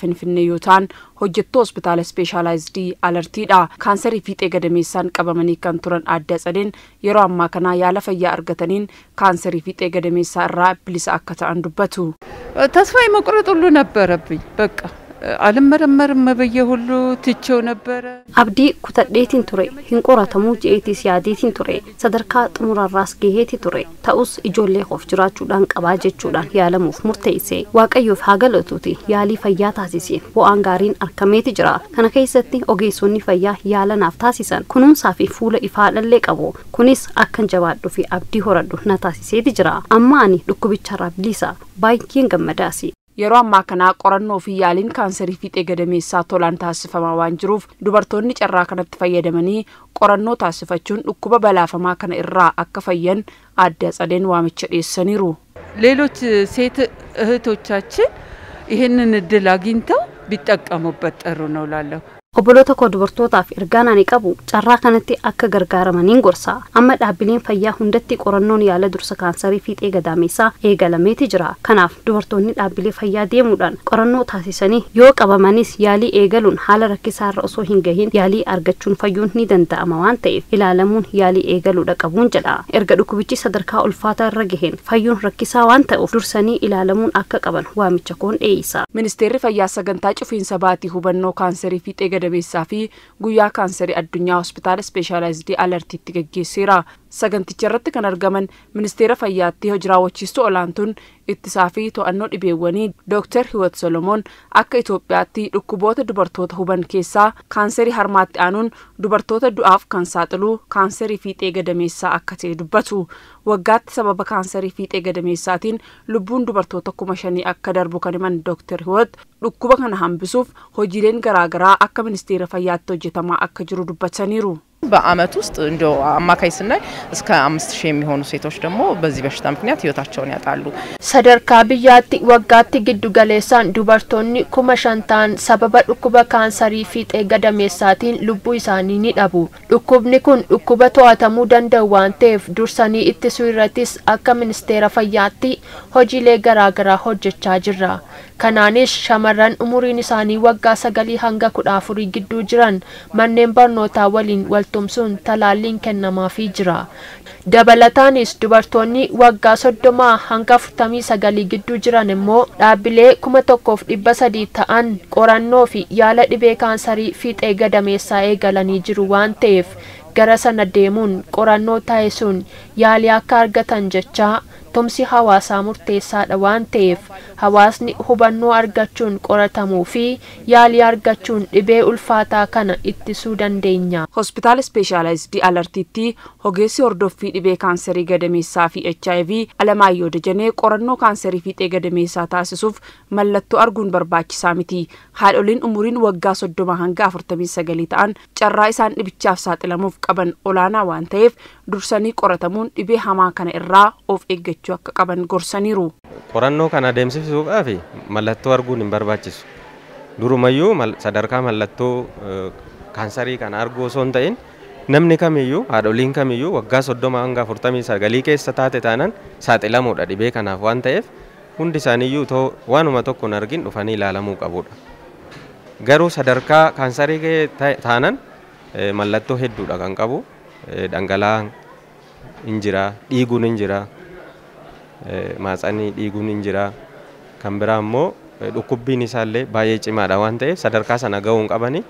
Finfinnee yoo ta'an hojjettuu hospitaala ispeeshaalaayizidii alartiidha. Kaansarii fiixee gadameessaan qabamanii kan turan Aadde Atsadeen yeroo ammaa kana yaala fayyaa argataniin kaansarii fiixee gadameessaa irraa bilisa akka ta'an dubbatu. ተስፋ የመቁረጥ ሁሉ ነበረብኝ። በቃ አልመረመርም ብዬ ሁሉ ትቼው ነበረ። abdii kutadheetiin ture hin qoratamuu je'eetis yaadeetiin ture sadarkaa xumurarraas gaheeti ture ta'us ijoollee koof jiraachuudhaan qabaa jechuudhaan yaalamuuf murteesse waaqayyoof haa galatuuti yaalii fayyaa taasise bu'aan gaariin argameeti jira kana keessatti ogeessonni fayyaa yaala naaf taasisan kunuunsaa fi fuula ifaa dhallee qabu kunis akkan jabaadhu fi abdii horadhu na taasiseeti jira amma ani dhukkubicharraa bilisa baay'een gammadaasi. Yeroo ammaa kana qorannoo fi yaaliin kaansarii fiixee gadameessaa tolaan taasifamaa waan jiruuf dubartoonni carraa kanatti fayyadamanii qorannoo taasifachuun dhukkuba balaafamaa kana irraa akka fayyan Aadde Atsadeen waamicha dhiyeessaniiru. ሌሎች ሴት እህቶቻችን ይህንን እድል አግኝተው ቢጠቀሙበት ጥሩ ነው ላለሁ obboloota koo dubartootaaf ergaan ani qabu carraa kanatti akka gargaaramaniin gorsa amma dhaabbileen fayyaa hundatti qorannoon yaala dursa kaansarii fiixee gadameessaa eegalameeti jira kanaaf dubartoonni dhaabbilee fayyaa deemuudhaan qorannoo taasisanii yoo qabamanis yaalii eegaluun haala rakkisaarra osoo hin gahin yaalii argachuun fayyuun ni danda'ama waan ta'eef ilaalamuun yaalii eegaluudha qabuun jedha erga dhukkubichi sadarkaa ulfaataa irra gaheen fayyuun rakkisaa waan ta'uuf dursanii ilaalamuun akka qaban waamicha koon dhiyeessa. Ministeerri fayyaa sagantaa cufiinsa baatii hubannoo kaansarii fiixee gadameessaa fi guyyaa kaansarii addunyaa hospitaala ispeeshaalaayizidii alartiitti gaggeesseera. Saganticha irratti kan argaman ministeera fayyaatti hojii raawwachiistuu olaantuun ittisaa fi to'annoo dhibeewwanii Dr. Hiwat Solomoon akka Itoophiyaatti dhukkuboota dubartoota huban keessaa kaansarii harmaatti aanuun dubartoota du'aaf kan saaxilu kaansarii fiixee gadameessaa akka ta'e dubbatu. Waggaatti sababa kaansarii fiixee gadameessaatiin lubbuun dubartoota kuma shanii akka darbu kan himan Dr. Hiwat dhukkuba kana hambisuuf hojiileen garaagaraa akka ministeera fayyaatti hojjetamaa akka jiru dubbataniiru. በአመት ውስጥ እንደ አማካይ ስናይ እስከ አምስት ሺህ የሚሆኑ ሴቶች ደግሞ በዚህ በሽታ ምክንያት ህይወታቸውን ያጣሉ። sadarkaa biyyaatti waggaatti giddu galeessaan dubartoonni kuma shan ta'an sababa dhukkuba kaansarii fiixee gadameessaatiin lubbuu isaanii ni dhabu dhukkubni kun dhukkuba to'atamuu danda'u waan ta'eef dursanii ittisuu irrattis akka ministeera fayyaatti hojiilee garaagaraa hojjechaa jirra Kanaanis shamarran umuriin isaanii waggaa sagalii hanga kudha afurii gidduu jiran manneen barnootaa waliin waltumsuun talaalliin kennamaafii jira. Dabalataanis dubartoonni waggaa soddomaa hanga afurtamii sagalii gidduu jiran immoo dhaabbilee kuma tokkoof dhibba sadii ta'an qorannoo fi yaala dhibee kaansarii fiixee gadameessaa eegalanii jiru waan ta'eef gara sana deemuun qorannoo taasisuun yaalii akka argatan jechaa tumsi hawaasaa murteessaadha waan ta'eef hawaasni hubannoo argachuun qoratamuu fi yaalii argachuun dhibee ulfaataa kana ittisuu dandeenya. Hospitaala ispeeshaalaayizidii alartiitti ogeessi hordoffii dhibee kaansarii gadameessaa fi HIV Alamaayyoo Dajanee qorannoo kaansarii fiixee gadameessaa taasisuuf mallattoo arguun barbaachisaa miti. Haadholiin umuriin waggaa soddoma hanga afurtamii sagalii ta'an carraa isaan dhibichaaf saaxilamuuf qaban olaanaa waan ta'eef dursanii qoratamuun dhibee hamaa kana irraa of eeggachuu akka qaban gorsaniiru. qorannoo kana adeemsisuudhaaf mallattoo arguun hin barbaachisu. Durumayyuu sadarkaa mallattoo kaansarii kana arguu osoo hin ta'in namni kamiyyuu haadholiin kamiyyuu waggaa soddoma hanga afurtamii sagalii keessa taate taanan saaxilamuudha dhibee kanaaf waan ta'eef hundi isaaniiyyuu waanuma tokko hin argin dhufanii ilaalamuu qabudha. Garuu sadarkaa kaansarii taanan mallattoo hedduudha kan qabu dhangala'aan hin jira dhiiguun hin jira maatsanii dhiiguun hin jira kan biraa immoo dhukkubbiin isaallee baay'ee cimaadha waan ta'eef sadarkaa sana ga'uu hin qabani